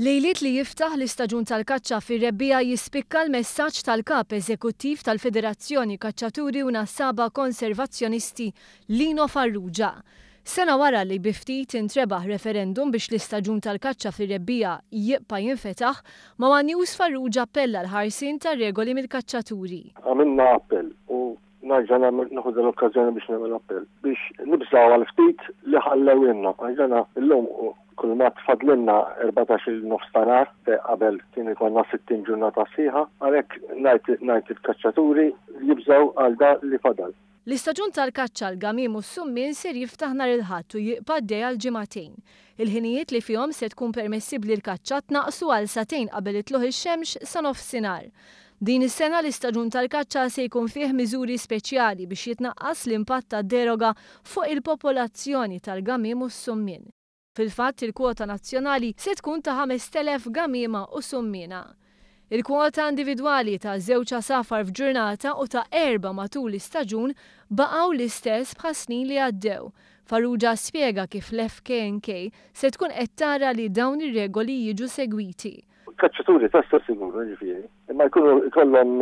Lejliet li jiftaħ l-istaġun tal-kaċċa fir-rebbiegħa jispikka l-messaġġ tal-Kap Eżekuttiv tal-Federazzjoni Kaċċaturi u Nassaba Konservazzjonisti Lino Farrugia. Sena wara li bi ftit intrebaħ referendum biex l-istaġun tal-kaċċa fir-rebbiegħa jibqa' jinfetaħ, Mamanjus Farrugia appella l-ħarsien tar-regoli mill-kaċċaturi. Għamilna appell u Nerġa' nagħmel nieħu din l-okkażjoni biex nagħmel appell biex nibżgħu għal ftit li ħallewilna għax dana llum kulmat fadlilna erbatax-il nofs ta' nhar fejn qabel kien ikollna sittin ġurnata sħiħa għalhekk ngħid ngħid lill-kaċċaturi jibżgħu għal dak li fadal. L-istaġun tal-kaċċa, l-gamiem u s-summien ser jiftaħ nhar il-Ħadd u jibqa' għaddej għal ġimagħtejn. Il-ħinijiet li fihom se tkun permessibbli l-kaċċa tnaqqsu għal sagħtejn qabel it-tlugħ ix-xemx sa nofsinhar. Din is-sena l-istaġun tal-kaċċa se jkun fih miżuri speċjali biex jitnaqqas l-impatt tad-deroga fuq il-popolazzjoni tal-gamiem u s-summien. Fil-fatt il-kwota nazzjonali se tkun ta' 5,000 gamiema u summiena. Il-kwota individwali ta' żewġ għasafar f'ġurnata u ta' erbgħa matul l-istaġun baqgħu l-istess bħas-snin li għaddew. Farrugia spjega kif l-FKNK se tkun qed tara li dawn ir-regoli jiġu segwiti. Kaċċaturi tas-sess ikunu, jiġifieri, imma jkunu jkollhom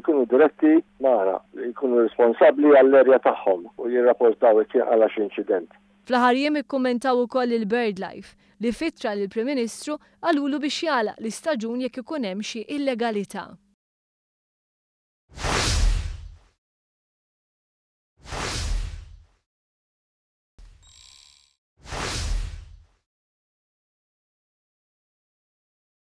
jkunu diretti mara li jkunu responsabbli għall-erja tagħhom u jirrapportaw it-tieqa għal għax inċident. Fl-aħħar jiem ikkummentaw ukoll il-BirdLife, li f'ittra lill-Prim Ministru qalulu biex jagħlaq l-istaġun jekk ikun hemm xi illegalità.